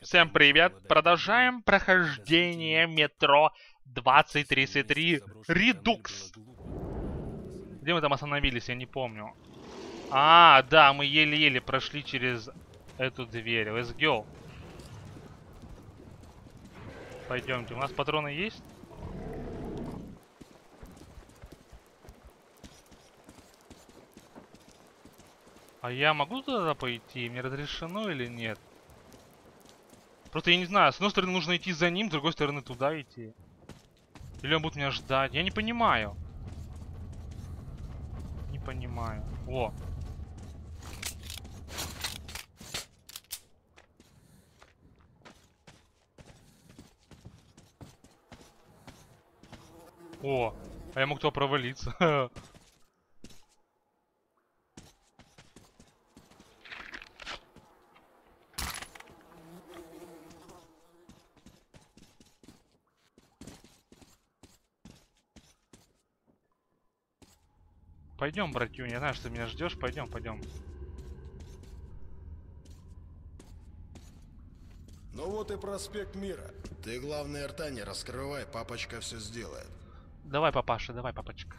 Всем привет! Продолжаем прохождение метро Если 2033 заброшенный тоннель Редукс. Где мы там остановились, я не помню. А, да, мы еле-еле прошли через эту дверь. Let's go. Пойдемте. У нас патроны есть? А я могу туда пойти? Мне разрешено или нет? Просто я не знаю, с одной стороны нужно идти за ним, с другой стороны туда идти. Или он будет меня ждать? Я не понимаю. Не понимаю. О. О, а я мог туда провалиться. Пойдем, братюня, я знаю, что ты меня ждешь. Пойдем, пойдем. Ну вот и проспект Мира. Ты, главное, рта не раскрывай, папочка все сделает. Давай, папаша, давай, папочка.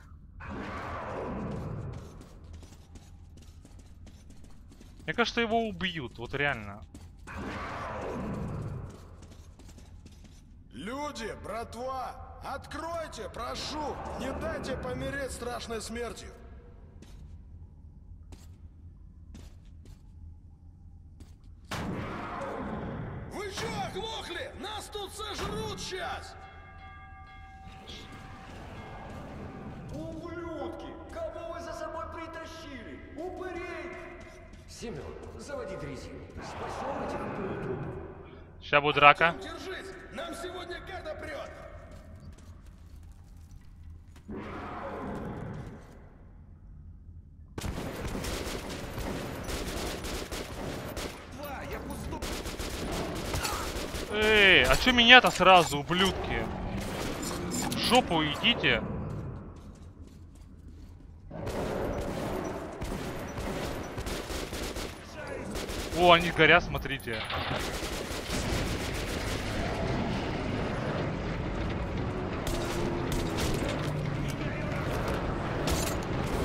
Мне кажется, его убьют, вот реально. Люди, братва, откройте, прошу, не дайте помереть страшной смертью. Сейчас! Ублюдки! Кого вы за собой притащили? Упырей! Семен, заводи дрезину. Спасем этих полутрупов. Сейчас будет драка. Держись, нам сегодня гада прет! Эй, а чё меня-то сразу, ублюдки? В жопу идите. О, они горят, смотрите.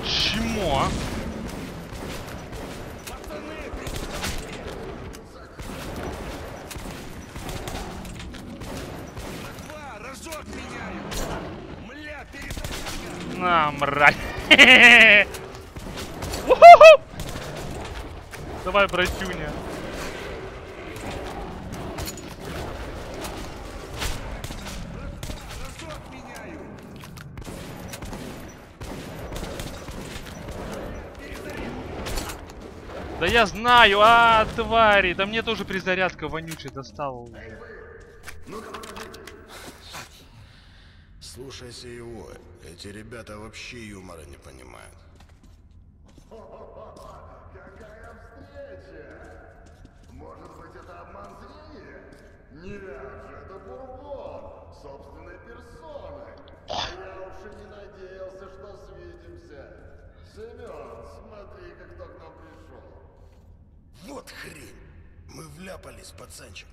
Чмо? а? На, мразь. Давай, братюня. Да я знаю, а, твари, да мне тоже призарядка вонючая достала уже. Слушайся его, эти ребята вообще юмора не понимают. Какая встреча! Может быть, это обман зрения? Нет же, это Бурбон, собственной персоной. А я уж и не надеялся, что свидимся. Семен, смотри-ка, кто к нам пришел. Вот хрень! Мы вляпались, пацанчик.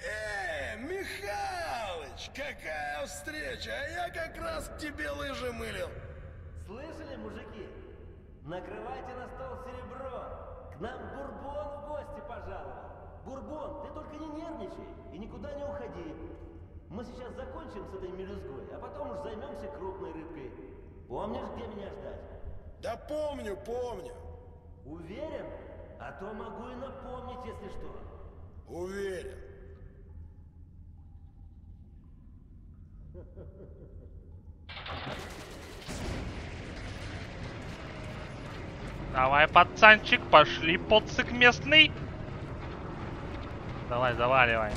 Э, Михалыч, какая встреча! А я как раз к тебе лыжи мылил. Слышали, мужики? Накрывайте на стол серебро. К нам Бурбон в гости пожаловал. Бурбон, ты только не нервничай и никуда не уходи. Мы сейчас закончим с этой мелюзгой, а потом уж займемся крупной рыбкой. Помнишь, где меня ждать? Да помню, помню. Уверен? А то могу и напомнить, если что. Уверен. Давай, пацанчик, пошли поцик местный. Давай, заваливай.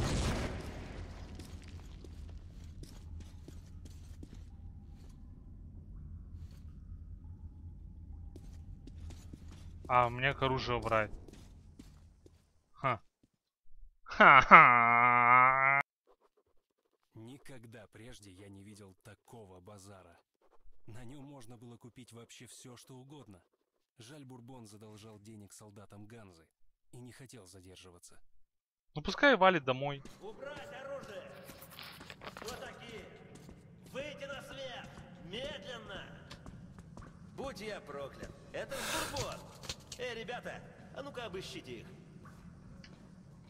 А, мне к оружию брать. Ха. Ха-ха. Никогда прежде я не видел такого базара. На нем можно было купить вообще все, что угодно. Жаль, Бурбон задолжал денег солдатам Ганзы и не хотел задерживаться. Ну пускай валит домой. Убрать оружие! Кто такие? Выйти на свет! Медленно! Будь я проклят! Это Бурбон! Эй, ребята, а ну-ка обыщите их.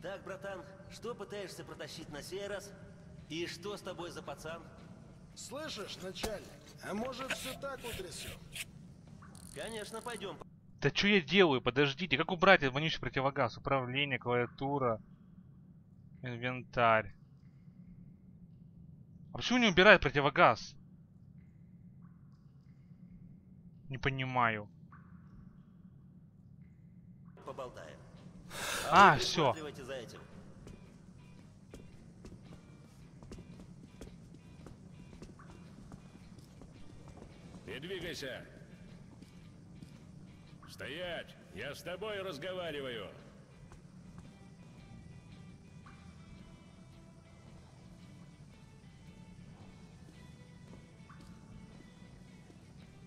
Так, братан, что пытаешься протащить на сей раз? И что с тобой за пацан? Слышишь, начальник? А может все так утрясем? Конечно, пойдем. Да что я делаю? Подождите, как убрать этот вонючий противогаз? Управление, клавиатура, инвентарь. А почему не убирает противогаз? Не понимаю. Поболтаем. А, за этим. Двигайся. Стоять! Я с тобой разговариваю.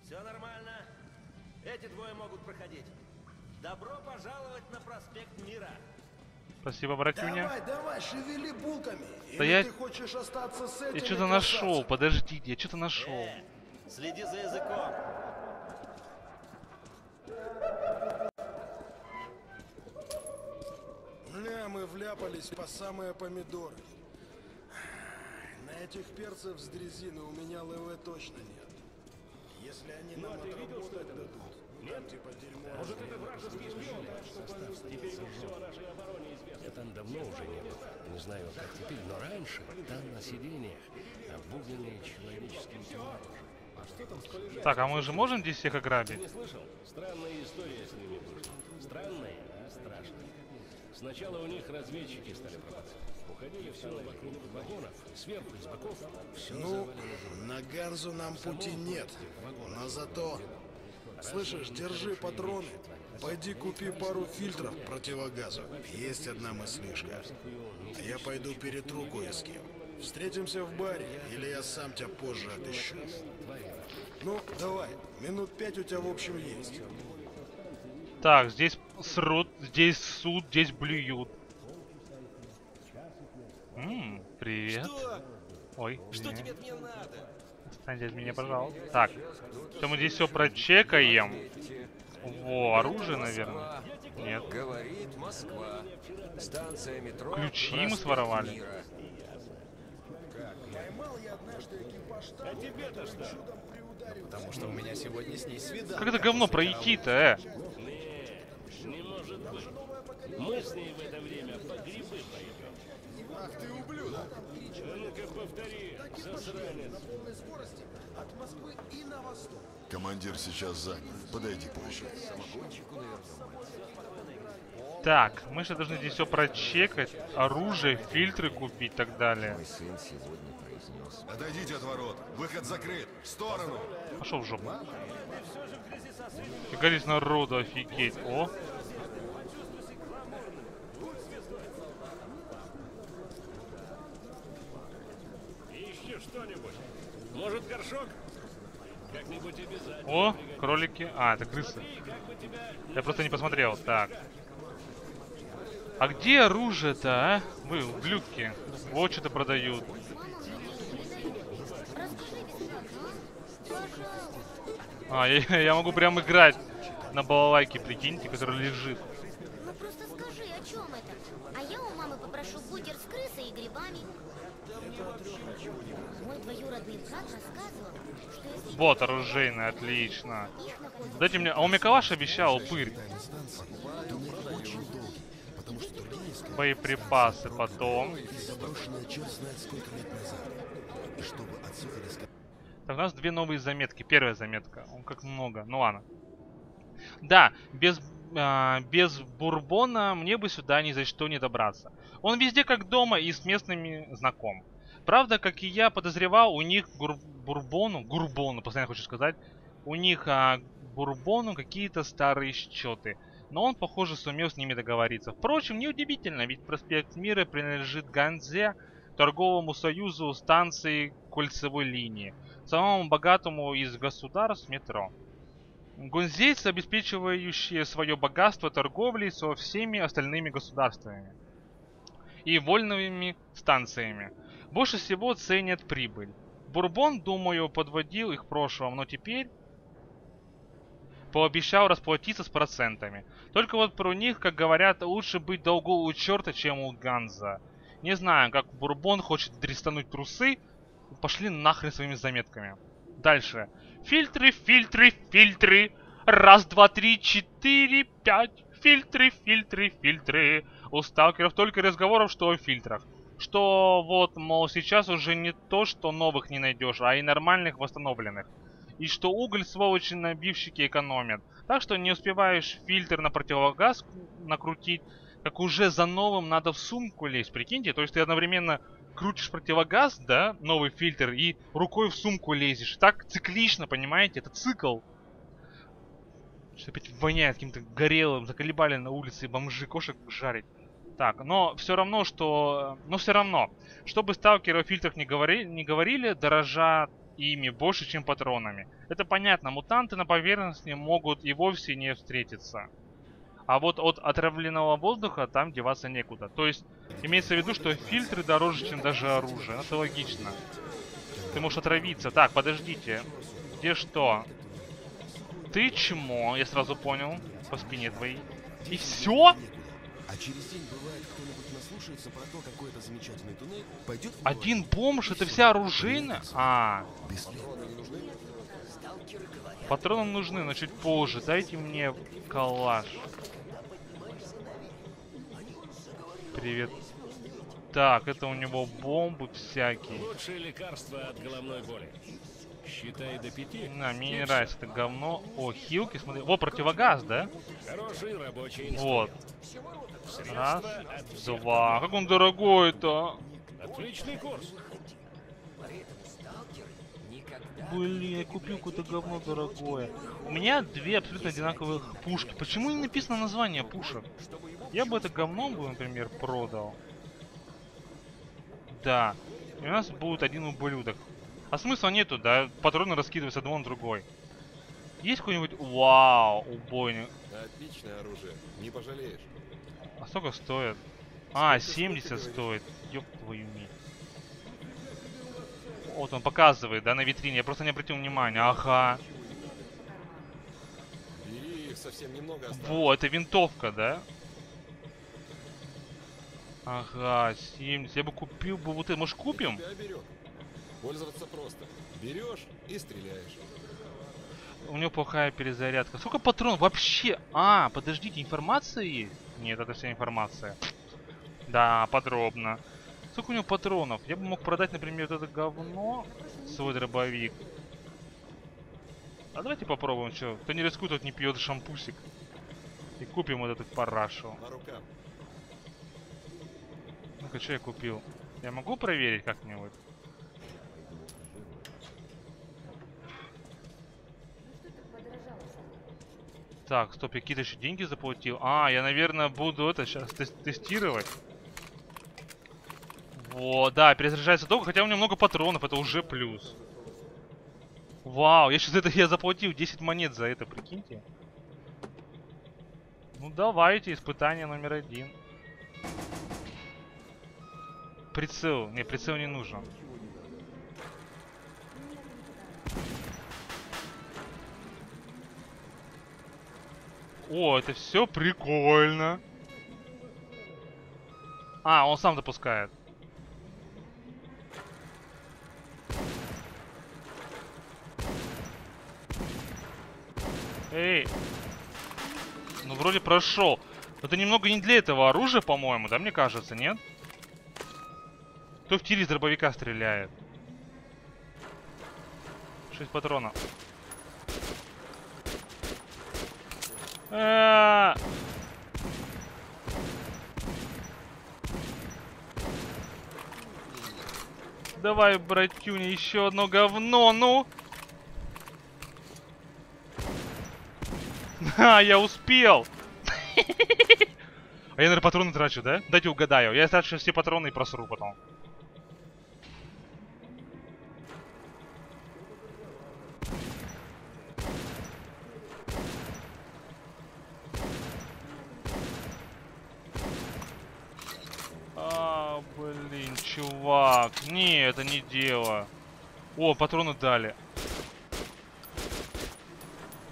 Все нормально. Эти двое могут проходить. Добро пожаловать на проспект Мира. Спасибо, братюня. Давай, давай, шевели булками. Да Или я- ты хочешь остаться с этим? Я что-то нашел, подождите, я что-то нашел. Э, следи за языком. Ля, мы вляпались по самые помидоры. На этих перцев с дрезины у меня ЛВ точно нет. Если они нам отработать дадут, там типа дерьмо. Может, это вражеский Я там давно уже не был. Не знаю, как теперь, но раньше там на сиденьях обугленные человеческие тела. Так, а мы же можем здесь всех ограбить? Не слышал? Странная история с ними вышла. Странная, а страшная. Сначала у них разведчики стали пропадать. Уходили все вокруг вагонов, и сверху, и с боков. Все Ну, на Ганзу нам пути нет. Но зато... Слышишь, держи патроны. Пойди купи пару фильтров к противогазу. Есть одна мыслишка. Я пойду перетру кое с кем. Встретимся в баре, или я сам тебя позже отыщу. Ну, давай, минут пять у тебя в общем есть. Так, здесь срут, здесь суд, здесь блюют. Ммм, привет. Ой, Что тебе от меня надо? Отстаньте от меня, пожалуйста. Так, что мы здесь все прочекаем. Во, оружие, наверное. Нет. Говорит Москва. Станция метро. Ключи мы своровали. Мира. Поймал я однажды экипаж там, а тебе-то что? Приударил. Потому что у меня сегодня с ней свидание. Как это говно пройти-то, э? Не может быть. Мы с ней в это время по грибы пойдем. Ах ты ублюдок! А ну-ка повтори, засранец. На полной скорости от Москвы и на восток. Командир сейчас занят. Подойди позже. Так, мы же должны здесь все прочекать. Оружие, фильтры купить и так далее. Отойдите от ворот. Выход закрыт. В сторону. Пошел в жопу. Здесь народу, офигеть. О, Ищешь что-нибудь? Может, горшок? Как-нибудь обязательно. о, кролики. А, это крысы. Я просто не посмотрел. Так. А где оружие-то, а? Вы, ублюдки. Вот что-то продают. А, я, я могу прям играть на балалайке, прикиньте, который лежит. Ну просто скажи, о чем это? А я у мамы попрошу бургер с крысой и грибами. Мой двоюродный брат рассказывал, что если Вот, оружейный, отлично. Дайте мне... А у меня калаш обещал, упырь. Боеприпасы потом. Так, у нас две новые заметки. Первая заметка. Он как много. Ну ладно. Да, без, а, без бурбона мне бы сюда ни за что не добраться. Он везде как дома и с местными знаком. Правда, как и я подозревал, у них гур- бурбону, гурбону, постоянно хочу сказать, у них а, бурбону какие-то старые счеты. Но он, похоже, сумел с ними договориться. Впрочем, неудивительно, ведь проспект Мира принадлежит Ганзе, торговому союзу станции кольцевой линии, самому богатому из государств метро. Гунзейцы, обеспечивающие свое богатство торговлей со всеми остальными государствами. и вольными станциями. Больше всего ценят прибыль. Бурбон, думаю, подводил их в прошлом, но теперь пообещал расплатиться с процентами. Только вот про них, как говорят, лучше быть долго у черта, чем у Ганза. Не знаю, как Бурбон хочет дрестануть трусы. Пошли нахрен своими заметками. Дальше. Фильтры, фильтры, фильтры. Раз, два, три, четыре, пять. Фильтры, фильтры, фильтры. У сталкеров только разговоров, что о фильтрах. Что вот, мол, сейчас уже не то, что новых не найдешь, а и нормальных восстановленных. И что уголь сволочи набивщики экономят. Так что не успеваешь фильтр на противогаз накрутить, как уже за новым надо в сумку лезть, прикиньте. То есть ты одновременно крутишь противогаз, да, новый фильтр, и рукой в сумку лезешь. Так циклично, понимаете? Это цикл. Что опять воняет каким-то горелым, заколебали на улице бомжи кошек жарить. Так, но все равно, что... Но все равно, чтобы сталкеры о фильтрах не, говори... не говорили, дорожат ими больше, чем патронами. Это понятно, мутанты на поверхности могут и вовсе не встретиться. А вот от отравленного воздуха там деваться некуда. То есть, имеется в виду, что фильтры дороже, чем даже оружие. Это логично. Ты можешь отравиться. Так, подождите. Где что? Ты чмо, я сразу понял. По спине твоей. И все? А через день бывает, кто-нибудь наслушается про то, какой это замечательный туннель, пойдет в него Один бомж, это вся оружейная? А, Патроны не нужны? патроны нужны, но чуть позже. Дайте мне калаш. Привет. Так, это у него бомбы всякие. Лучшее лекарство от головной боли. Считай до пяти. На, мне не нравится это говно. О, хилки, смотри. Во, противогаз, да? Хороший рабочий Вот. Раз, два. Как он дорогой-то? Отличный курс. Блин, я купил какое-то говно дорогое. У меня две абсолютно одинаковых пушки. Почему не написано название пушек? Я бы это говно бы, например, продал. Да. И у нас будет один ублюдок. А смысла нету, да? Патроны раскидываются одного на другой. Есть какой-нибудь... Вау, убойник. Отличное оружие, не пожалеешь. А сколько стоит? А, 70 стоит. Ёб твою медь. Вот он показывает, да, на витрине. Я просто не обратил внимания. Ага. И их совсем немного осталось. Во, это винтовка, да? Ага, 70. Я бы купил бы вот это. Может, купим? Пользоваться просто. Берешь и стреляешь. У него плохая перезарядка. Сколько патронов вообще? А, подождите, информация есть? Нет, это вся информация. Да, подробно. Сколько у него патронов? Я бы мог продать, например, вот это говно, свой дробовик. А давайте попробуем, что. Кто не рискует, тот не пьет шампусик. И купим вот этот парашу. По рукам. Ну-ка, что я купил? Я могу проверить как-нибудь? Так, стоп, я какие-то еще деньги заплатил. А, я, наверное, буду это сейчас тестировать. Вот, да, перезаряжается долго, хотя у меня много патронов, это уже плюс. Вау, я сейчас это я заплатил 10 монет за это, прикиньте. Ну давайте, испытание номер один. Прицел. Не, прицел не нужен. О, это все прикольно. А, он сам запускает. Эй. Ну, вроде прошел. Это немного не для этого оружия, по-моему, да, мне кажется, нет? Кто в тире из дробовика стреляет? 6 патронов. А-а-а! Давай, братюня, еще одно говно, ну! А, я успел! А я, наверное, патроны трачу, да? Дайте угадаю. Я трачу все патроны и просру потом. А, Как? Не, это не дело. О, патроны дали.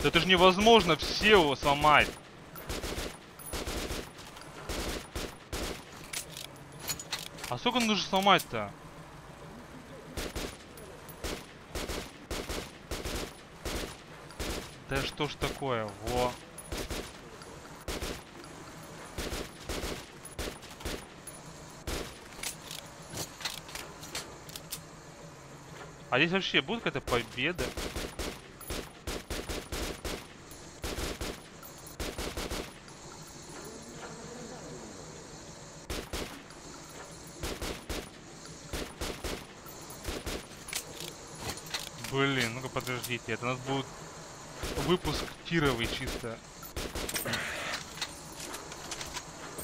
Да Это же невозможно все его сломать. А сколько нужно сломать-то? Да что ж такое? Во. А здесь вообще будет какая-то победа? Блин, ну-ка подождите, это у нас будет выпуск тировый чисто.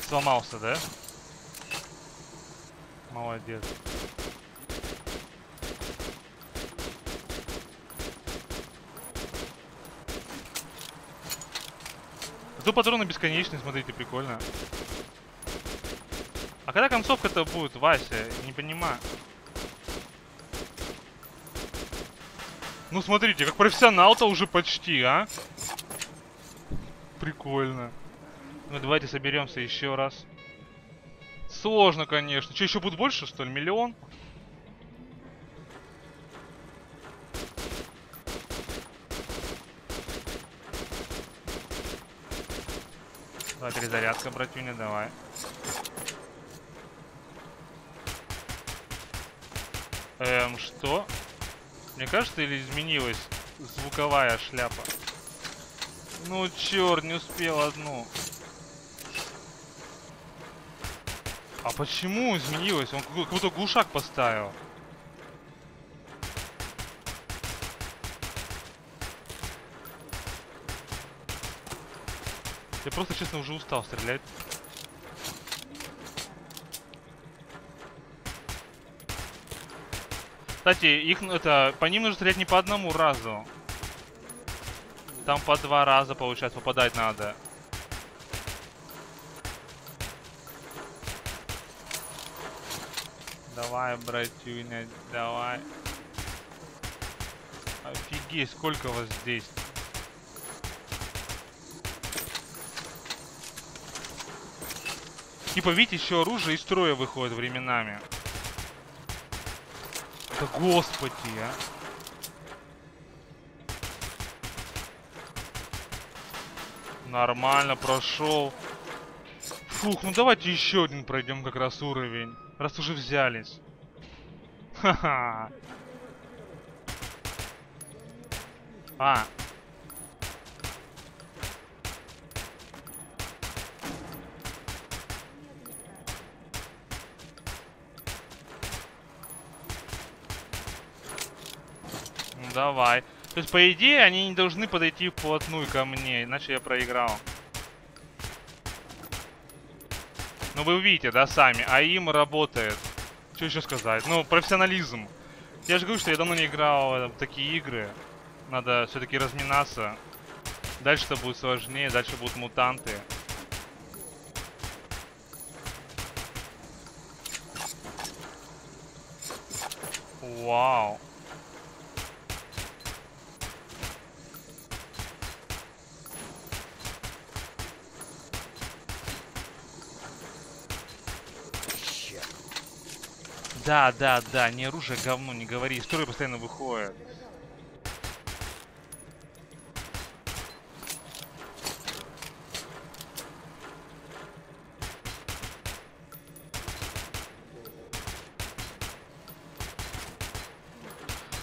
Сломался, да? Молодец. Зато патроны бесконечные, смотрите, прикольно. А когда концовка-то будет, Вася? Не понимаю. Ну смотрите, как профессионал-то уже почти, а? Прикольно. Ну давайте соберемся еще раз. Сложно, конечно. Че, еще будет больше, что ли? Миллион? Давай, перезарядка, братюня, давай. Эм, что? Мне кажется, или изменилась звуковая шляпа? Ну, черт, не успел одну. А почему изменилось? Он как будто глушак поставил. Просто, честно, уже устал стрелять. Кстати, их это по ним нужно стрелять не по одному разу. Там по два раза, получается, попадать надо. Давай, братюня, давай. Офигеть, сколько вас здесь. Типа, видите, еще оружие из строя выходит временами. Да господи, а. Нормально прошел. Фух, ну давайте еще один пройдем как раз уровень. Раз уже взялись. Ха-ха. А. давай. То есть, по идее, они не должны подойти вплотную ко мне, иначе я проиграл. Ну вы увидите, да, сами. А им работает. Что еще сказать? Ну, профессионализм. Я же говорю, что я давно не играл в такие игры. Надо все-таки разминаться. Дальше-то будет сложнее, дальше будут мутанты. Вау. Да, да, да, не оружие, говно, не говори. История постоянно выходит.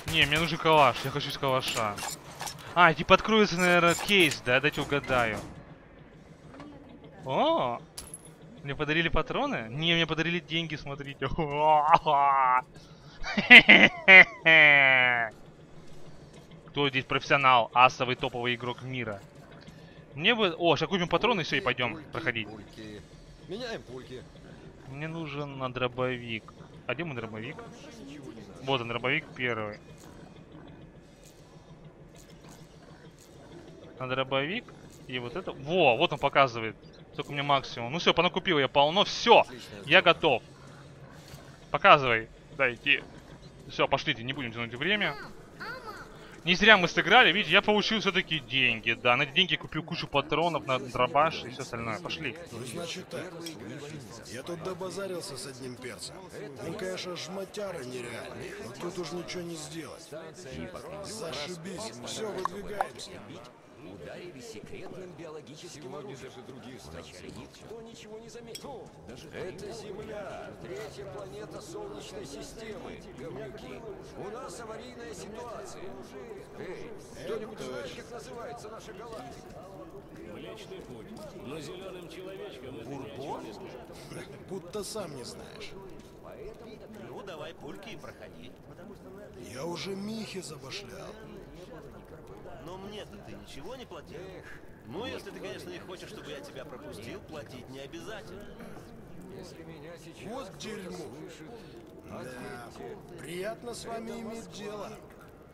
Не, мне нужен калаш, я хочу из калаша. А, типа откроется, наверное, кейс, да? Дайте угадаю. О! Мне подарили патроны? Не, мне подарили деньги, смотрите. Кто здесь профессионал? Асовый топовый игрок мира. Мне бы... О, сейчас купим патроны, и все, и пойдем проходить. Пульки. Меняем пульки. Мне нужен на дробовик. А где мой дробовик? Вот он, дробовик первый. На дробовик. И вот это... Во, вот он показывает. Сколько у меня максимум. Ну все, понакупил я полно. Все, я готов. Показывай. Да, идти. Все, пошлите, не будем тянуть время. Не зря мы сыграли, видите, я получил все-таки деньги, да. На эти деньги купил кучу патронов на дробаш и все остальное. Пошли. Ну, значит так. Я тут добазарился с одним перцем. Он, конечно, жмотяра нереальный, но тут уж ничего не сделать. Зашибись. Все, выдвигаемся. Ударили секретным биологическим оружием. даже другие Вначале никто ничего не заметил. Это Земля, третья планета Солнечной системы. Говнюки. У нас аварийная ситуация. Эй, кто-нибудь знает, как называется наша галактика? Млечный путь. Но зеленым не скажет. Будто сам не знаешь. Ну, давай пульки и проходи. Я уже Михе забашлял. Но мне-то ты ничего не платил? Ну, если ты, конечно, не хочешь, чтобы я тебя пропустил, платить не обязательно. Если меня сейчас Вот дерьмо. Да, приятно с вами иметь дело.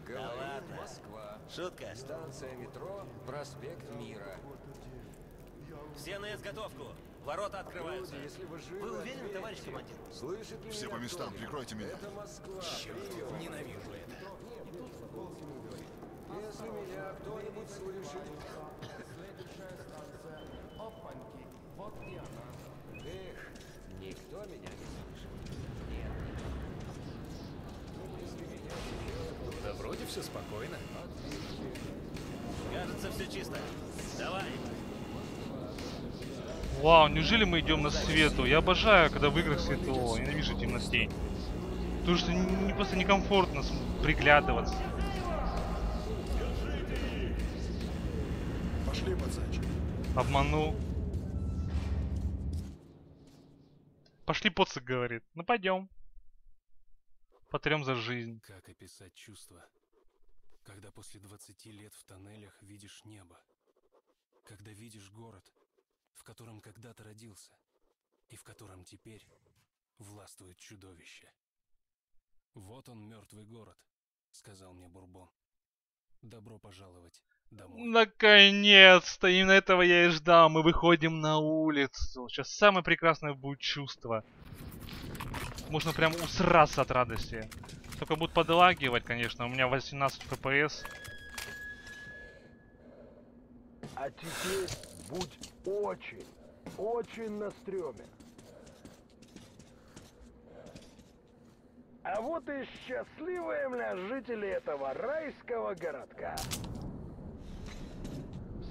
Да ладно. Москва. Шутка. Станция метро, проспект Мира. Все на изготовку. Ворота открываются. Люди, если вы живы, Вы уверены, ответьте. товарищ командир? Слышит Все по местам, прикройте меня. Это Москва. Черт, Ненавижу это. Если меня кто-нибудь слышит... Эх, никто меня не слышит. Нет. Если меня Да вроде все спокойно. Кажется, все чисто. Давай. Вау, неужели мы идем на свету? Я обожаю, когда в играх светло. Ненавижу темнотень. Потому что не, просто некомфортно приглядываться. Пошли, пацанчик. Обманул. Пошли, поцик говорит. Ну пойдем. Потрем за жизнь. Как описать чувство, когда после 20 лет в тоннелях видишь небо? Когда видишь город, в котором когда-то родился, и в котором теперь властвует чудовище. «Вот он, мертвый город», — сказал мне Бурбон. «Добро пожаловать домой». Наконец-то! Именно этого я и ждал. Мы выходим на улицу. Сейчас самое прекрасное будет чувство. Можно прям усраться от радости. Только будет подлагивать, конечно. У меня 18 FPS. А теперь будь очень, очень на стреме. А вот и счастливые мля жители этого райского городка.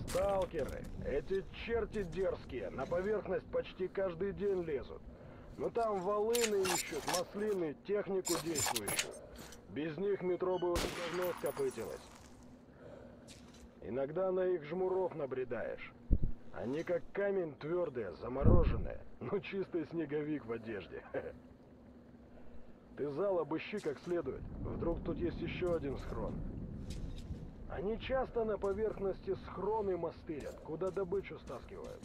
Сталкеры, эти черти дерзкие, на поверхность почти каждый день лезут. Но там волыны ищут, маслины, технику действующую. Без них метро бы уже давно скопытилось. Иногда на их жмуров набредаешь. Они как камень твердые, замороженные, но чистый снеговик в одежде. Ты зал обыщи как следует. Вдруг тут есть еще один схрон. Они часто на поверхности схроны мастырят, куда добычу стаскивают.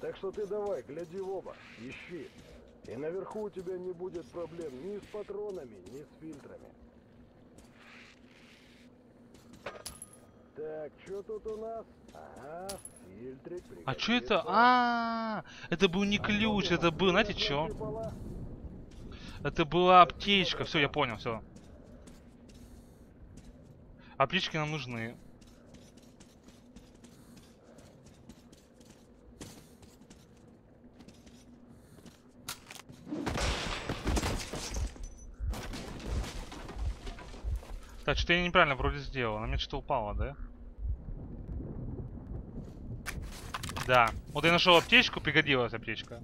Так что ты давай, гляди в оба, ищи. И наверху у тебя не будет проблем ни с патронами, ни с фильтрами. Так, что тут у нас? Ага, фильтрик. А что это? пригодится. А, это был не ключ, это был, знаете что? Это была аптечка. Все, я понял, все. Аптечки нам нужны. Так, что я неправильно вроде сделал. На меня что-то упало, да? Да. Вот я нашел аптечку, пригодилась аптечка.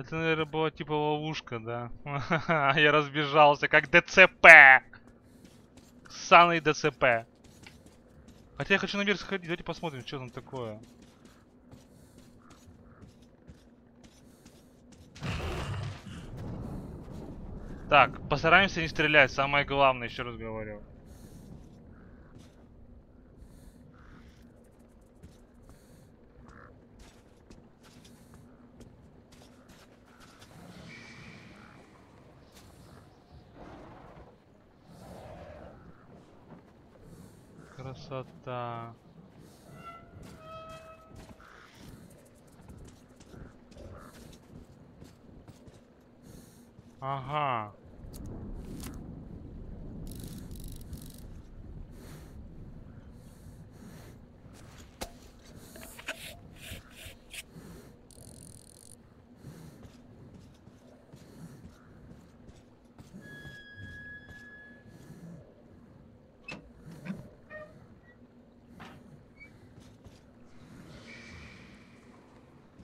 Это, наверное, была типа ловушка, да. Я разбежался, как ДЦП. Саный ДЦП. Хотя я хочу наверх сходить, давайте посмотрим, что там такое. Так, постараемся не стрелять, самое главное, еще раз говорю. Красота. Ага.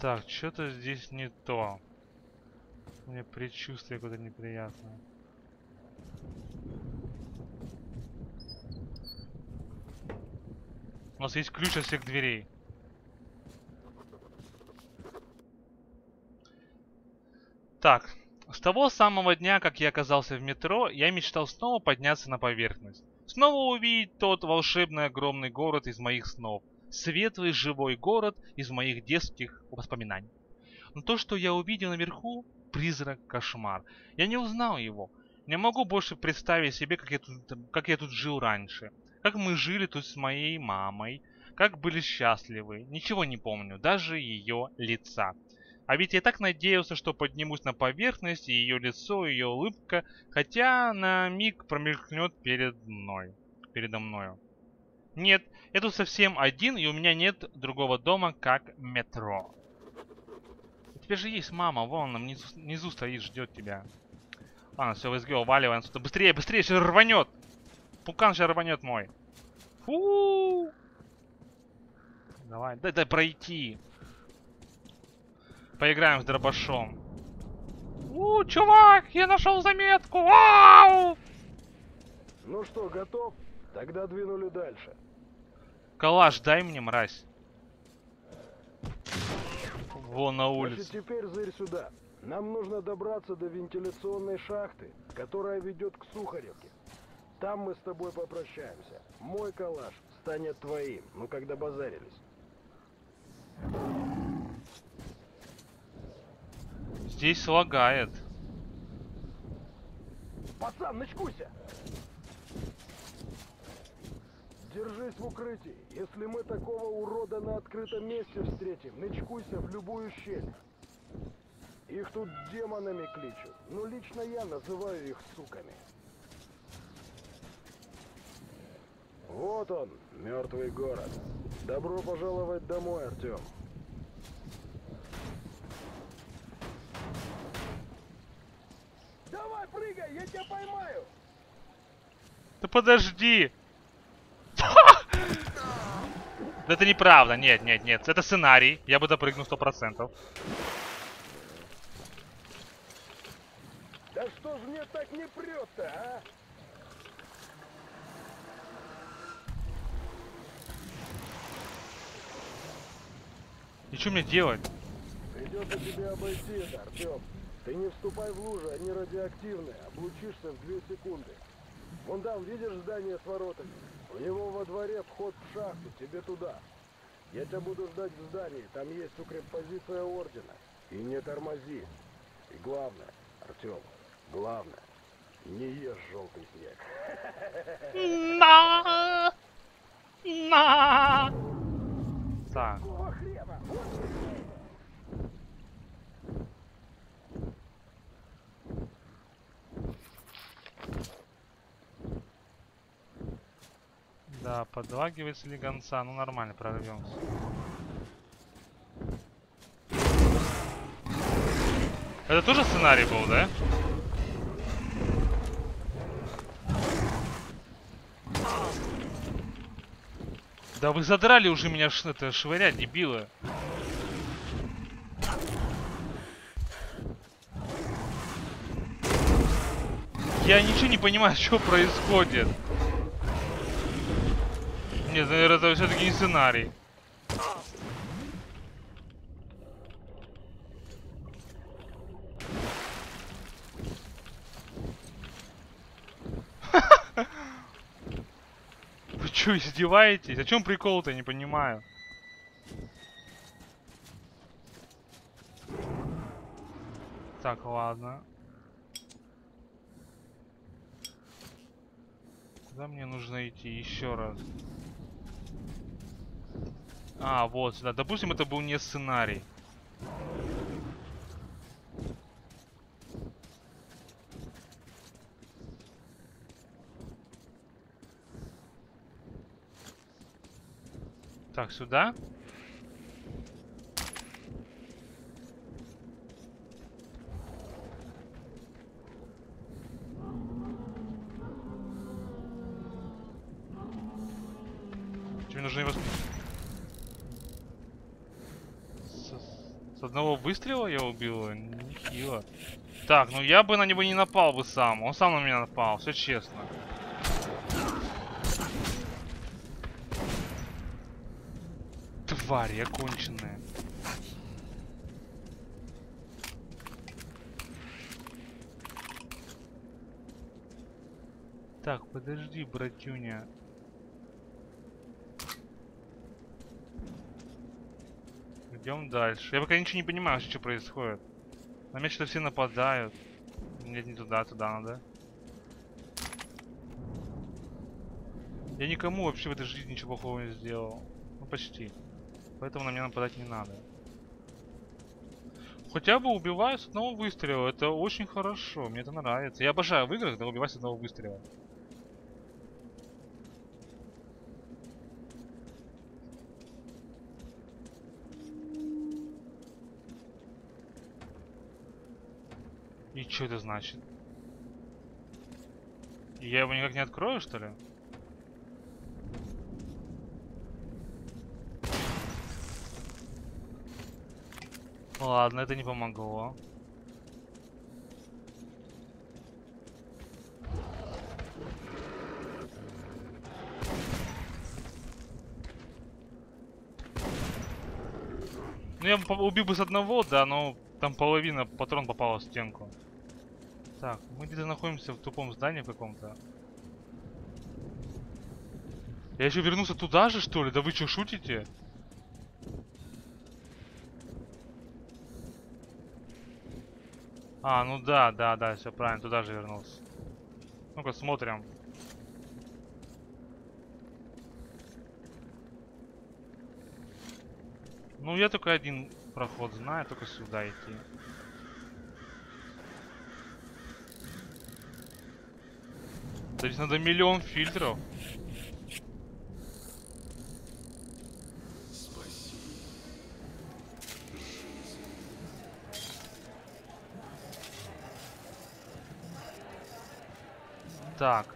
Так, что-то здесь не то. У меня предчувствие какое-то неприятное. У нас есть ключ от всех дверей. Так, с того самого дня, как я оказался в метро, я мечтал снова подняться на поверхность. Снова увидеть тот волшебный огромный город из моих снов. Светлый живой город из моих детских воспоминаний. Но то, что я увидел наверху, призрак, кошмар. Я не узнал его. Не могу больше представить себе, как я тут, как я тут жил раньше. Как мы жили тут с моей мамой. Как были счастливы. Ничего не помню, даже ее лица. А ведь я так надеялся, что поднимусь на поверхность, и ее лицо, ее улыбка, хотя на миг промелькнет перед мной. Передо мною. Нет, я тут совсем один, и у меня нет другого дома, как метро. У тебя же есть мама, вон она внизу, внизу стоит, ждет тебя. Ладно, все, в СГ, уваливаем сюда. Быстрее, быстрее, сейчас рванет. Пукан сейчас рванет мой. Фу. Давай, дай, дай пройти. Поиграем с дробашом. У, чувак, я нашел заметку. Вау! Ну что, готов? Тогда двинули дальше. Калаш, дай мне, мразь. Вон на улице. Значит, теперь зырь сюда. Нам нужно добраться до вентиляционной шахты, которая ведет к Сухаревке. Там мы с тобой попрощаемся. Мой калаш станет твоим, ну когда базарились. Здесь лагает. Пацан, начкуйся! Держись в укрытии. Если мы такого урода на открытом месте встретим, начкуйся в любую щель. Их тут демонами кличут, но лично я называю их суками. Вот он, мертвый город. Добро пожаловать домой, Артем. Давай, прыгай, я тебя поймаю! Да подожди! Это неправда, нет, нет, нет. Это сценарий, я бы допрыгнул сто процентов. Да что ж мне так не прет-то, а? И что мне делать? Придется тебе обойти это, Артем. Ты не вступай в лужи, они радиоактивные. Облучишься в две секунды. Вон там, видишь здание с воротами? У него во дворе вход в шахту, тебе туда. Я тебя буду ждать в здании, там есть укреппозиция ордена. И не тормози. И главное, Артем, главное, не ешь желтый снег. На! На! Так. Да, подлагивает слегонца, ну нормально, прорвемся. Это тоже сценарий был, да? Да вы задрали уже меня ш это швырять, дебилы. Я ничего не понимаю, что происходит. Нет, наверное, это все-таки не сценарий. Вы что, издеваетесь? О чем прикол-то, не понимаю. Так, ладно. Куда мне нужно идти еще раз? А, вот сюда. Допустим, это был не сценарий. Так, сюда. Тебе нужны его... с- одного выстрела я убил его? Так, ну я бы на него не напал бы сам. Он сам на меня напал, все честно. Тварь, я конченая. Так, подожди, братюня. Идем дальше. Я пока ничего не понимаю, что происходит. На меня что-то все нападают. Нет, не туда, туда надо. Я никому вообще в этой жизни ничего плохого не сделал. Ну, почти. Поэтому на меня нападать не надо. Хотя бы убиваю с одного выстрела. Это очень хорошо. Мне это нравится. Я обожаю в играх, когда убиваю с одного выстрела. Что это значит? Я его никак не открою, что ли? Ладно, это не помогло. Ну я бы убил бы с одного, да, но там половина патрон попала в стенку. Так, мы где-то находимся в тупом здании каком-то. Я еще вернулся туда же, что ли? Да вы что, шутите? А, ну да, да, да, все правильно, туда же вернулся. Ну-ка, смотрим. Ну, я только один проход знаю, только сюда идти. То есть надо миллион фильтров. Так.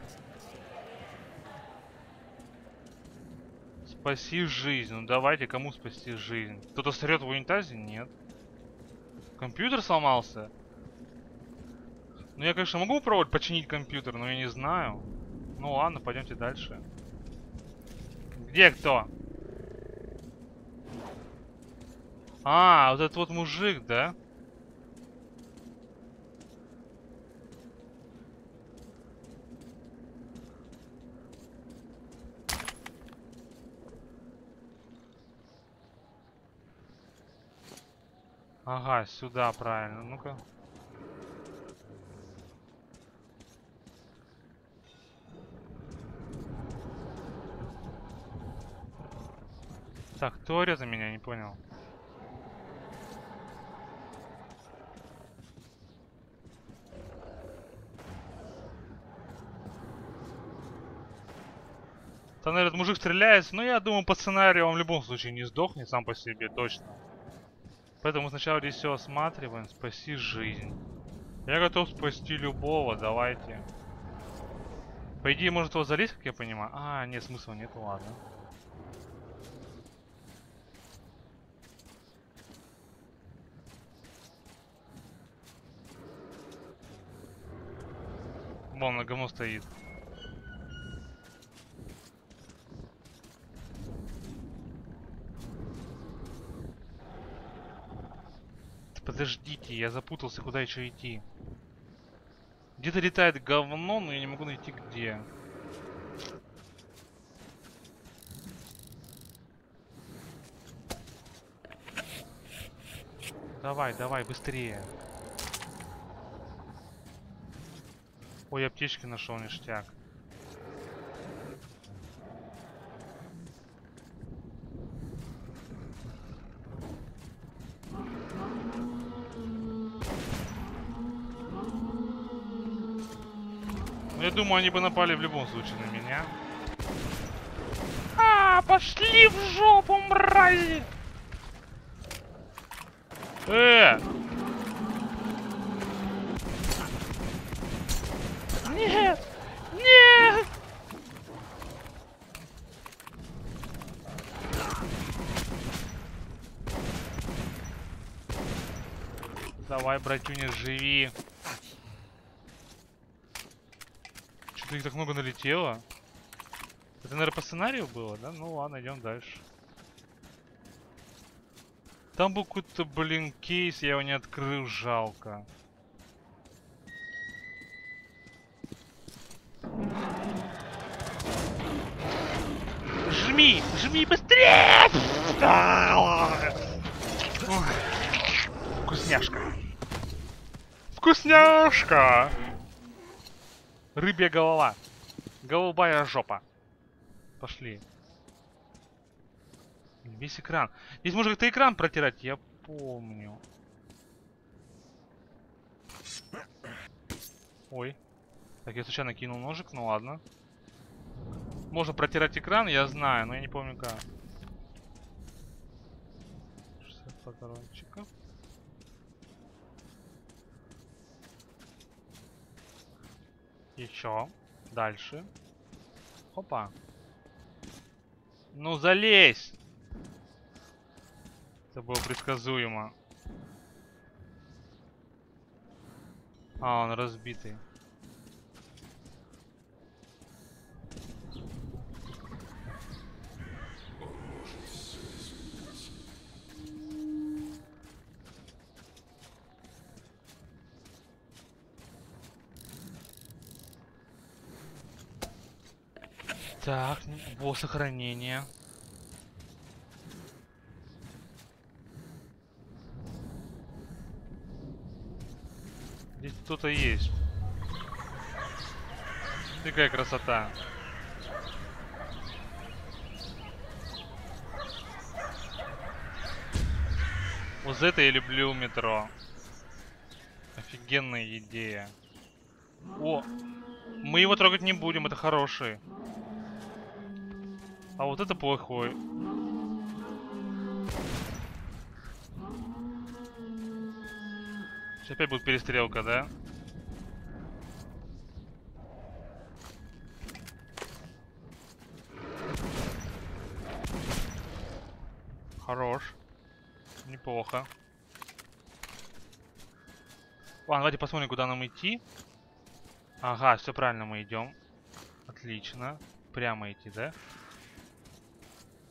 Спаси жизнь. Ну давайте, кому спасти жизнь? Кто-то срет в унитазе? Нет. Компьютер сломался? Ну я, конечно, могу попробовать починить компьютер, но я не знаю. Ну ладно, пойдемте дальше. Где кто? А, вот этот вот мужик, да? Ага, сюда, правильно. Ну-ка. Так, кто за меня, не понял. Там, этот мужик стреляется, но я думаю, по сценарию он в любом случае не сдохнет сам по себе, точно. Поэтому сначала здесь все осматриваем, спаси жизнь. Я готов спасти любого, давайте. По идее, может его залезть, как я понимаю? А, нет, смысла нет, ладно. Вон на говно стоит. Подождите, я запутался, куда еще идти. Где-то летает говно, но я не могу найти где. Давай, давай, быстрее. Ой, аптечки нашел, ништяк. Ну, я думаю, они бы напали в любом случае на меня. А, Пошли в жопу, мрази! Э! Нет! Нет! Давай, братюня, живи. Что-то их так много налетело. Это, наверное, по сценарию было, да? Ну ладно, идем дальше. Там был какой-то, блин, кейс, я его не открыл, жалко. Жми! Жми быстрее! Вкусняшка. Вкусняшка! Рыбья голова. Голубая жопа. Пошли. Весь экран. Здесь можно как-то экран протирать, я помню. Ой. Так, я случайно кинул ножик, ну ладно. Можно протирать экран, я знаю, но я не помню как. 60 патрончиков. Еще. Дальше. Опа. Ну залезь! Это было предсказуемо. А, он разбитый. Так, во сохранение. Здесь кто-то есть. Какая красота. Вот за это я люблю метро. Офигенная идея. О, мы его трогать не будем, это хороший. А вот это плохой. Сейчас опять будет перестрелка, да? Хорош. Неплохо. Ладно, давайте посмотрим, куда нам идти. Ага, все правильно мы идем. Отлично. Прямо идти, да?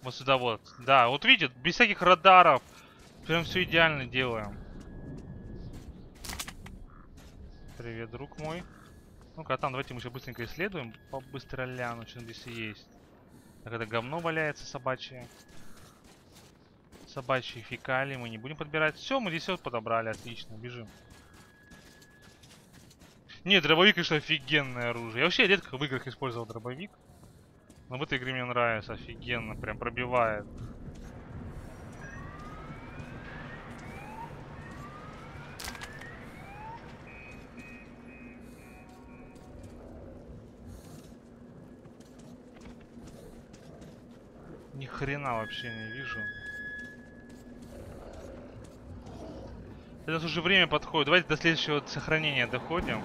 Вот сюда вот. Да, вот видите, без всяких радаров. Прям все идеально делаем. Привет, друг мой. Ну-ка, там давайте мы еще быстренько исследуем. Побыстро ляну, что здесь есть. Так, это говно валяется собачье. Собачьи фекалии мы не будем подбирать. Все, мы здесь вот подобрали, отлично, бежим. Не, дробовик, конечно, офигенное оружие. Я вообще редко в играх использовал дробовик. Но в этой игре мне нравится, офигенно, прям пробивает. Ни хрена вообще не вижу. Это уже время подходит. Давайте до следующего сохранения доходим.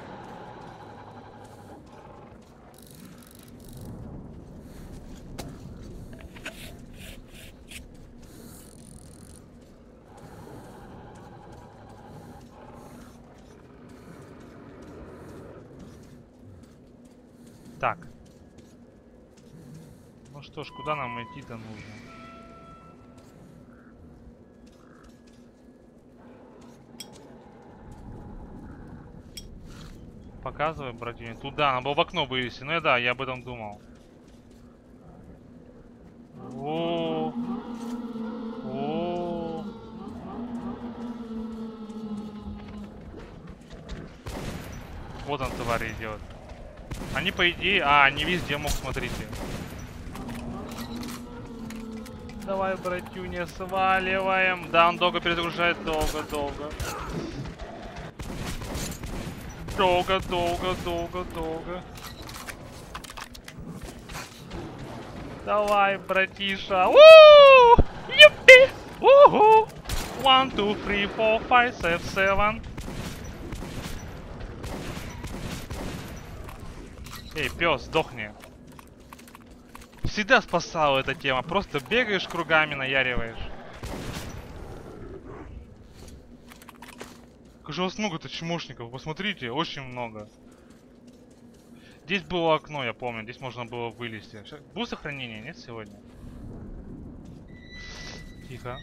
Так. Ну что ж, куда нам идти-то нужно? Показывай, братья. Туда, надо было в окно вывести. Ну я да, я об этом думал. О, о. Вот он, тварь, идет. Они, по идее... А, они везде мог, смотрите. Давай, братюня, сваливаем. Да, он долго перезагружает. Долго, долго. Долго, долго, долго, долго. Давай, братиша. Уу! Юпи! Уху! One, two, three, four, five, six, seven. Эй, пес, сдохни. Всегда спасала эта тема. Просто бегаешь кругами, наяриваешь. Как же у вас много-то чмошников. Посмотрите, очень много. Здесь было окно, я помню. Здесь можно было вылезти. Будет сохранение, нет, сегодня? Тихо.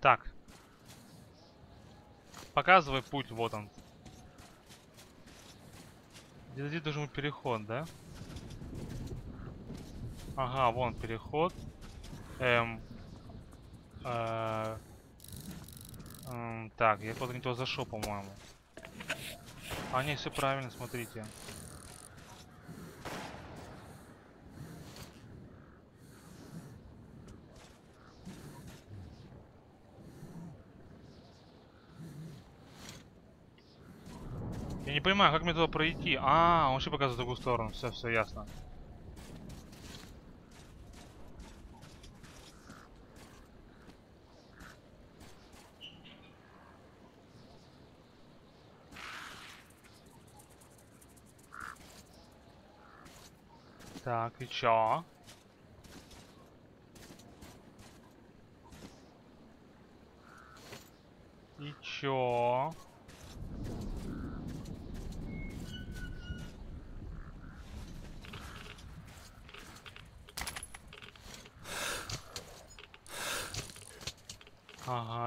Так. Показывай путь, вот он. Где-то здесь должен быть переход, да? Ага, вон переход. Эм. э, м, так, я куда-то не то зашел, по-моему. А, не, все правильно, смотрите. Я не понимаю, как мне туда пройти. А, он вообще показывает другую сторону. Все, все ясно. Так, и чё? И чё?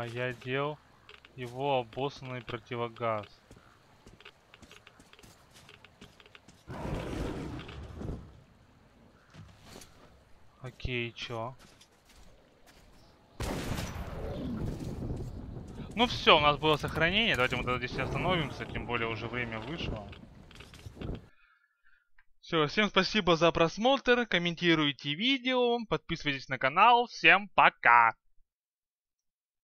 Я одел его обоссанный противогаз. Окей, чё? Ну все, у нас было сохранение. Давайте мы тогда здесь остановимся, тем более уже время вышло. Все, всем спасибо за просмотр, комментируйте видео, подписывайтесь на канал, всем пока!